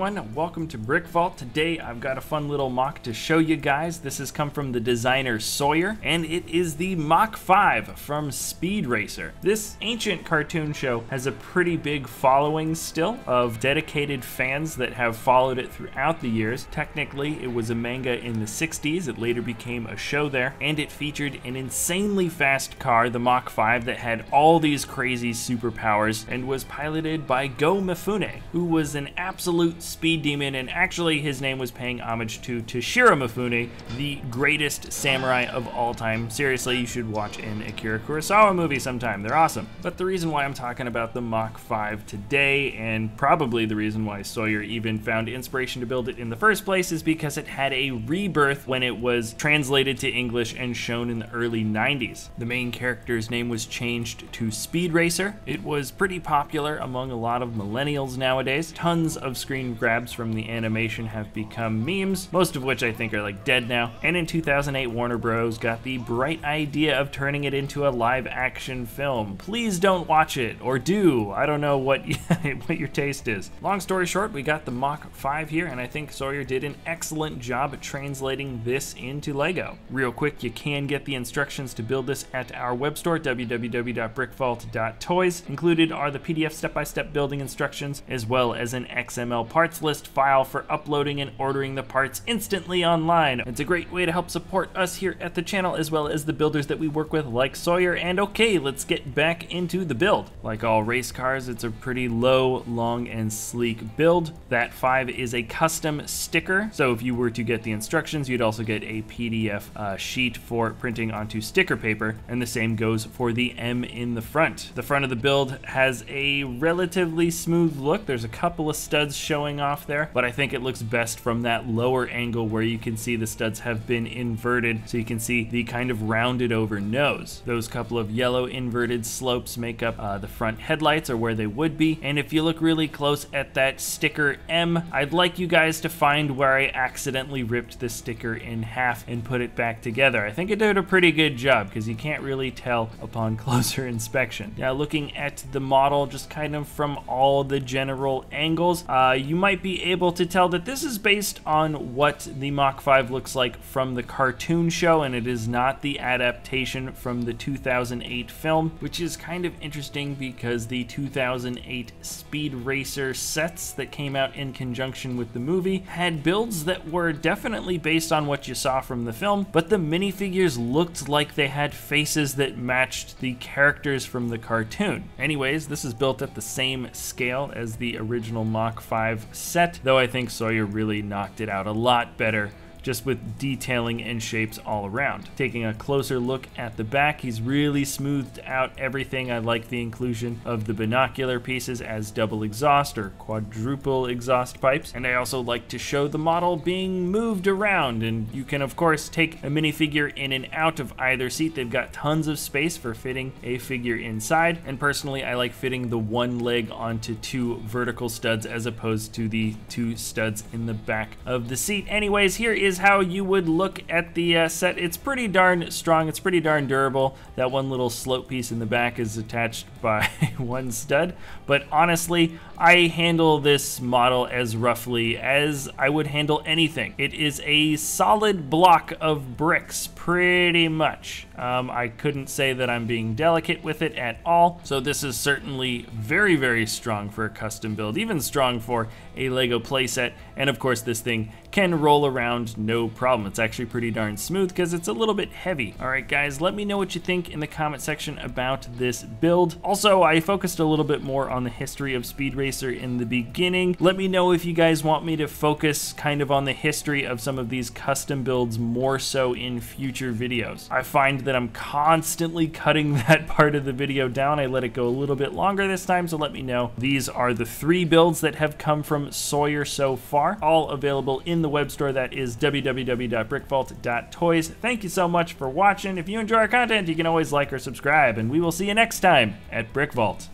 everyone, welcome to Brick Vault. Today I've got a fun little MOC to show you guys. This has come from the designer Sawyer, and it is the Mach 5 from Speed Racer. This ancient cartoon show has a pretty big following still of dedicated fans that have followed it throughout the years. Technically, it was a manga in the 60s, it later became a show there, and it featured an insanely fast car, the Mach 5, that had all these crazy superpowers and was piloted by Go Mifune, who was an absolute speed demon, and actually his name was paying homage to Toshiro Mifune, the greatest samurai of all time. Seriously, you should watch an Akira Kurosawa movie sometime. They're awesome. But the reason why I'm talking about the Mach 5 today, and probably the reason why Sawyer even found inspiration to build it in the first place, is because it had a rebirth when it was translated to English and shown in the early 90s. The main character's name was changed to Speed Racer. It was pretty popular among a lot of millennials nowadays. Tons of screen grabs from the animation have become memes, most of which I think are like dead now. And in 2008, Warner Bros. got the bright idea of turning it into a live action film. Please don't watch it, or do. I don't know what, what your taste is. Long story short, we got the Mach 5 here, and I think Sawyer did an excellent job translating this into Lego. Real quick, you can get the instructions to build this at our web store, www.brickvault.toys. Included are the PDF step-by-step -step building instructions, as well as an XML parts list file for uploading and ordering the parts instantly online. It's a great way to help support us here at the channel as well as the builders that we work with like Sawyer. And okay, let's get back into the build. Like all race cars, it's a pretty low, long, and sleek build. That 5 is a custom sticker, so if you were to get the instructions, you'd also get a PDF uh, sheet for printing onto sticker paper, and the same goes for the M in the front. The front of the build has a relatively smooth look. There's a couple of studs showing off there, but I think it looks best from that lower angle where you can see the studs have been inverted so you can see the kind of rounded over nose. Those couple of yellow inverted slopes make up uh, the front headlights or where they would be. And if you look really close at that sticker M, I'd like you guys to find where I accidentally ripped the sticker in half and put it back together. I think it did a pretty good job because you can't really tell upon closer inspection. Now looking at the model just kind of from all the general angles, uh, you might be able to tell that this is based on what the Mach 5 looks like from the cartoon show, and it is not the adaptation from the 2008 film, which is kind of interesting because the 2008 Speed Racer sets that came out in conjunction with the movie had builds that were definitely based on what you saw from the film, but the minifigures looked like they had faces that matched the characters from the cartoon. Anyways, this is built at the same scale as the original Mach 5 set, though I think Sawyer really knocked it out a lot better just with detailing and shapes all around. Taking a closer look at the back, he's really smoothed out everything. I like the inclusion of the binocular pieces as double exhaust or quadruple exhaust pipes. And I also like to show the model being moved around. And you can of course take a minifigure in and out of either seat. They've got tons of space for fitting a figure inside. And personally, I like fitting the one leg onto two vertical studs as opposed to the two studs in the back of the seat. Anyways, here is is how you would look at the uh, set. It's pretty darn strong. It's pretty darn durable. That one little slope piece in the back is attached by one stud. But honestly, I handle this model as roughly as I would handle anything. It is a solid block of bricks, pretty much. Um, I couldn't say that I'm being delicate with it at all. So this is certainly very, very strong for a custom build, even strong for a Lego playset. And of course, this thing can roll around no problem. It's actually pretty darn smooth because it's a little bit heavy. All right, guys, let me know what you think in the comment section about this build. Also, I focused a little bit more on the history of Speed Racer in the beginning. Let me know if you guys want me to focus kind of on the history of some of these custom builds more so in future videos. I find that I'm constantly cutting that part of the video down. I let it go a little bit longer this time, so let me know. These are the three builds that have come from Sawyer so far, all available in the web store that is www.brickvault.toys. Thank you so much for watching. If you enjoy our content, you can always like or subscribe, and we will see you next time at Brick Vault.